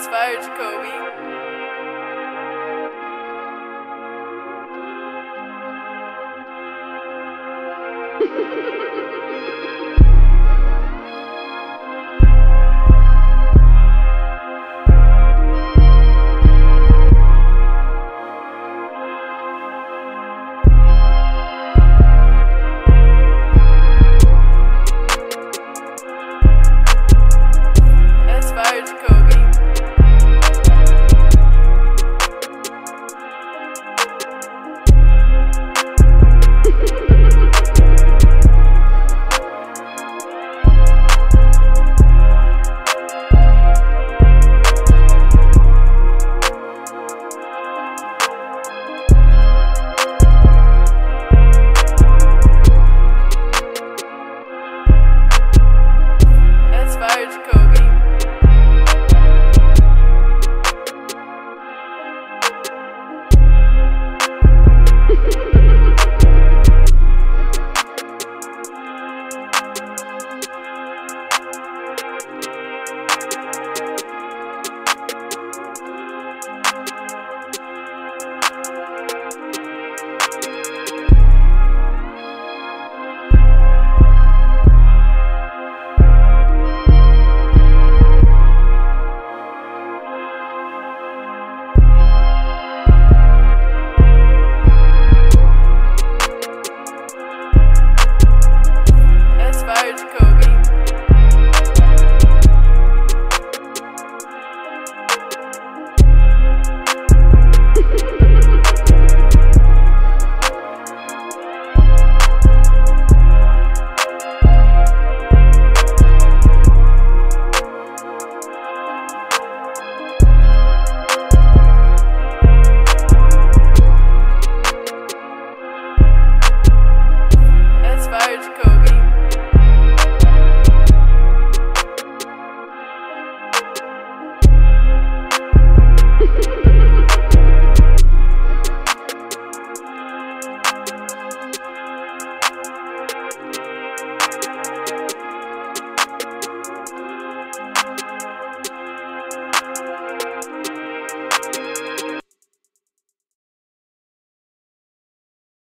shots fired, Jacoby.